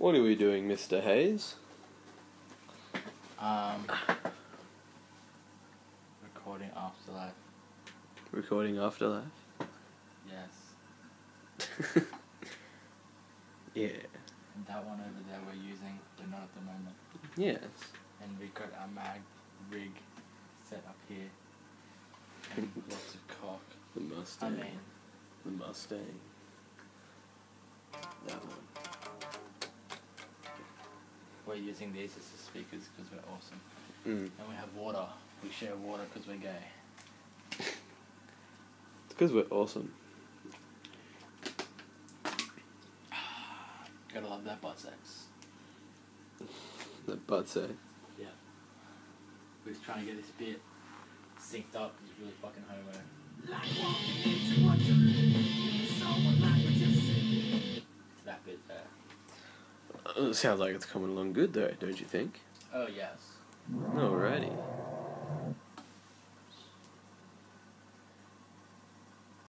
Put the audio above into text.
What are we doing, Mr. Hayes? Um, recording Afterlife. Recording Afterlife? Yes. Yeah. And that one over there we're using, but not at the moment. Yes. And we've got our mag rig set up here. And lots of cock. The I Mustang. mean, the Mustang. We're using these as the speakers because we're awesome. Mm. And we have water. We share water because we're gay. It's because we're awesome. Gotta love that butt sex. The butt sex. Yeah. We're trying to get this bit synced up. It's really fucking homo. Sounds like it's coming along good though, don't you think? Oh yes. Alrighty.